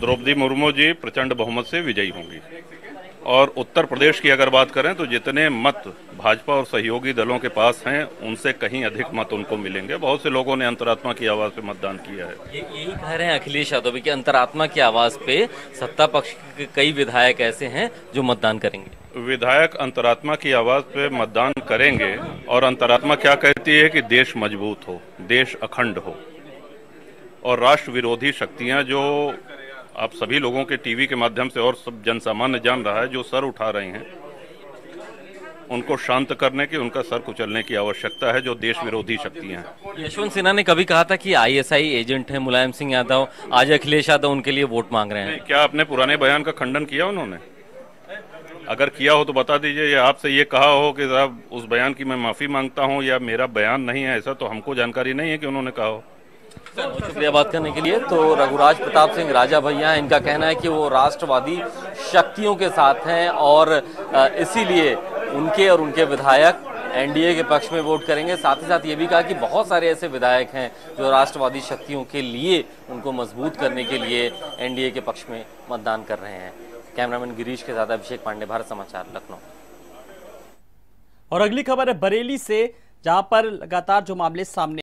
द्रौपदी मुर्मू जी प्रचंड बहुमत से विजयी होंगी। और उत्तर प्रदेश की अगर बात करें तो जितने मत भाजपा और सहयोगी दलों के पास हैं उनसे कहीं अधिक मत उनको मिलेंगे। बहुत से लोगों ने अंतरात्मा की आवाज़ पे मतदान किया है। ये यही कह रहे हैं अखिलेश यादव की अंतरात्मा की आवाज़ पे सत्ता पक्ष के कई विधायक ऐसे हैं जो मतदान करेंगे। विधायक अंतरात्मा की आवाज़ पे मतदान करेंगे और अंतरात्मा क्या कहती है कि देश मज़बूत हो देश अखंड हो। और राष्ट्र विरोधी शक्तियाँ जो आप सभी लोगों के टीवी के माध्यम से और सब जनसामान्य जान रहा है जो सर उठा रहे हैं उनको शांत करने की उनका सर कुचलने की आवश्यकता है जो देश विरोधी शक्तियाँ हैं। यशवंत सिन्हा ने कभी कहा था कि आईएसआई एजेंट है मुलायम सिंह यादव आज अखिलेश यादव उनके लिए वोट मांग रहे हैं। क्या आपने पुराने बयान का खंडन किया उन्होंने? अगर किया हो तो बता दीजिए या आपसे ये कहा हो कि साहब उस बयान की मैं माफ़ी माँगता हूँ या मेरा बयान नहीं है ऐसा तो हमको जानकारी नहीं है कि उन्होंने कहा हो। शुक्रिया बात करने के लिए। तो रघुराज प्रताप सिंह राजा भैया इनका कहना है कि वो राष्ट्रवादी शक्तियों के साथ हैं और इसीलिए उनके और उनके विधायक एनडीए के पक्ष में वोट करेंगे। साथ ही साथ ये भी कहा कि बहुत सारे ऐसे विधायक हैं जो राष्ट्रवादी शक्तियों के लिए उनको मज़बूत करने के लिए एनडीए के पक्ष में मतदान कर रहे हैं। कैमरामैन गिरीश के साथ अभिषेक पांडे, भारत समाचार, लखनऊ। और अगली खबर है, बरेली से, जहाँ पर लगातार जो मामले सामने